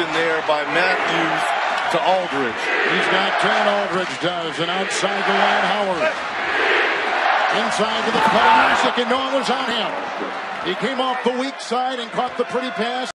interception there by Matthews to Aldridge. He's got 10, Aldridge does, and outside the line, Howard. Inside to the cutting and no one was on him. He came off the weak side and caught the pretty pass.